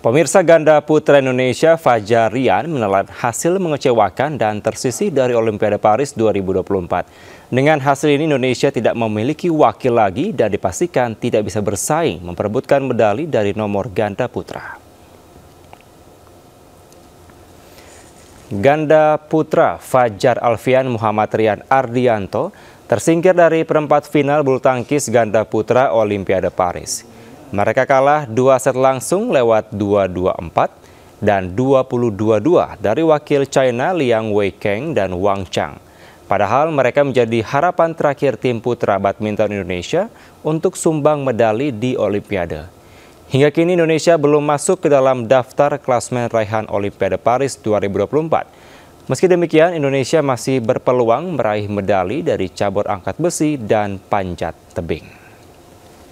Pemirsa ganda putra Indonesia Fajar Rian menelan hasil mengecewakan dan tersisih dari Olimpiade Paris 2024. Dengan hasil ini Indonesia tidak memiliki wakil lagi dan dipastikan tidak bisa bersaing memperebutkan medali dari nomor ganda putra. Ganda putra Fajar Alfian Muhammad Rian Ardianto tersingkir dari perempat final bulu tangkis ganda putra Olimpiade Paris. Mereka kalah dua set langsung lewat 2-2-4 dan 20-22 dari wakil China Liang Weikeng dan Wang Chang. Padahal mereka menjadi harapan terakhir tim putra badminton Indonesia untuk sumbang medali di Olimpiade. Hingga kini Indonesia belum masuk ke dalam daftar klasmen raihan Olimpiade Paris 2024. Meski demikian, Indonesia masih berpeluang meraih medali dari cabur angkat besi dan panjat tebing.